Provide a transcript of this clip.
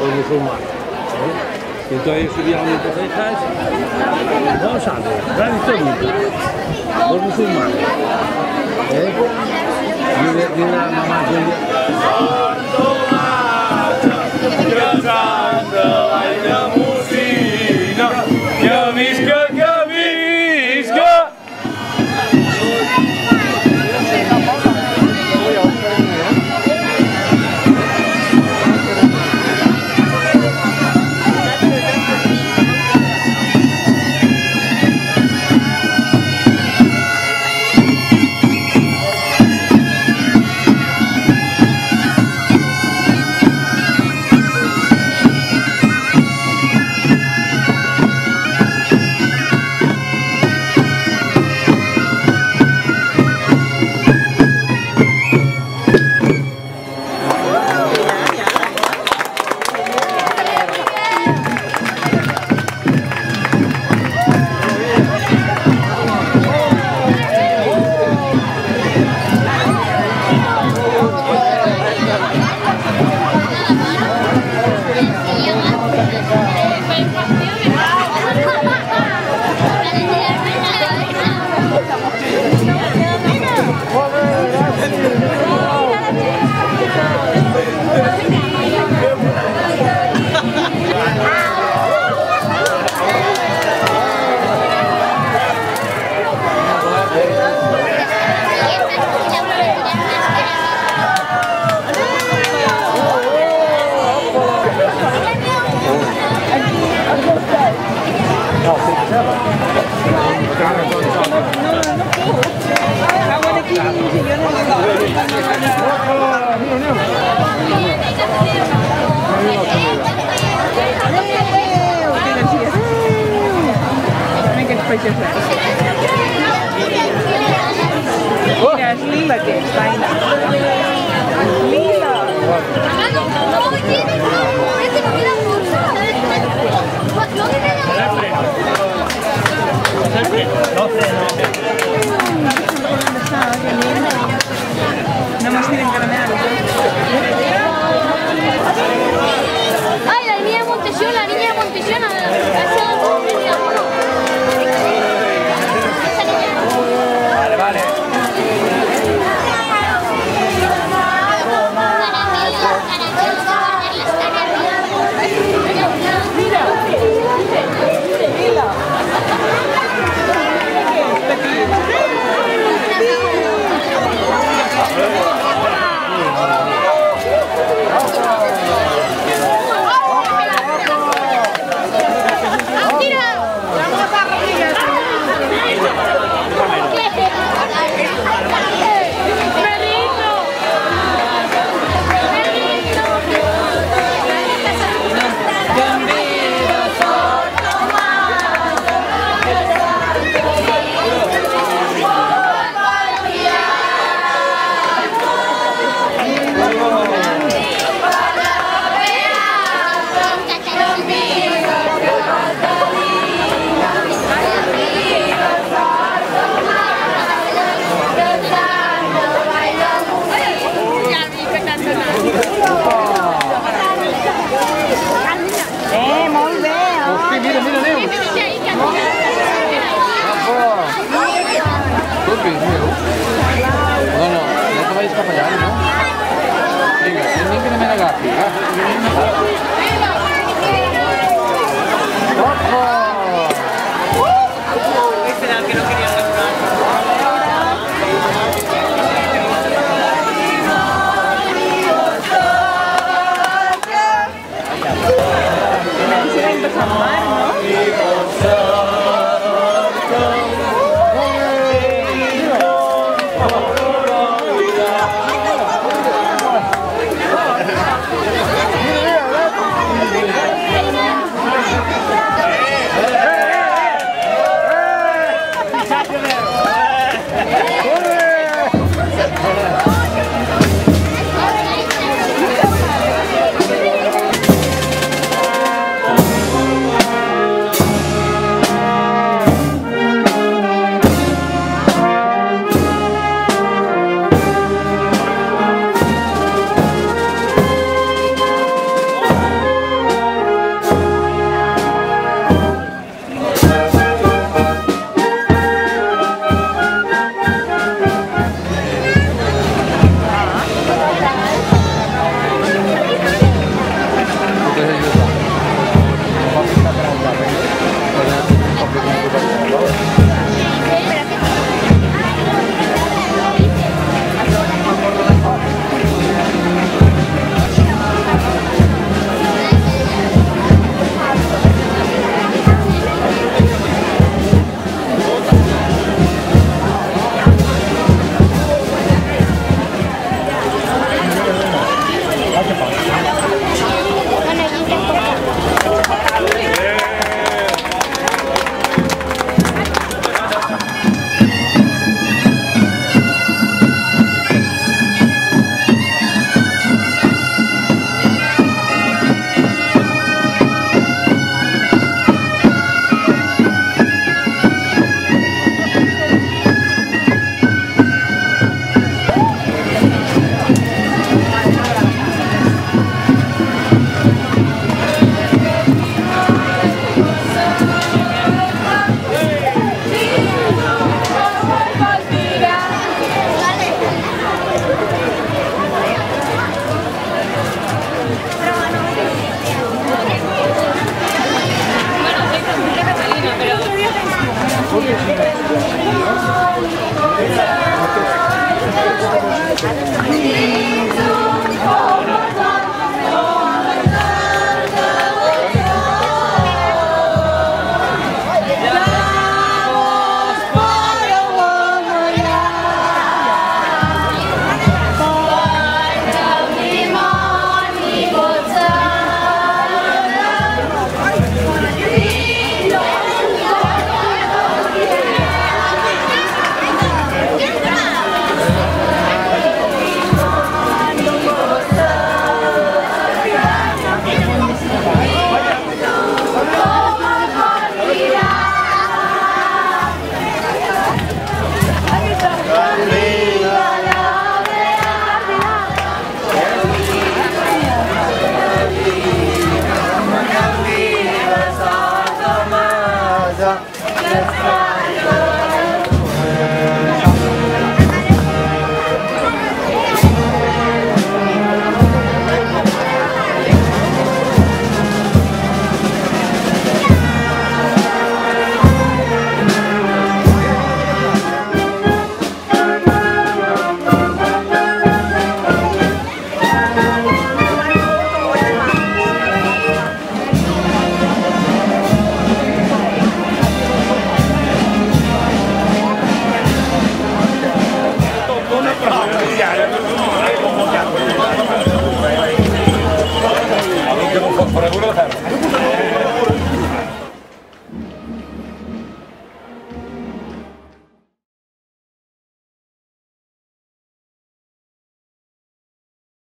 我不说嘛，你专业是不要你不开看，你搞啥的？那你做你的，我不说嘛，哎，你你那慢妈兄。Oh. Mira, es 要不然 감사합니다.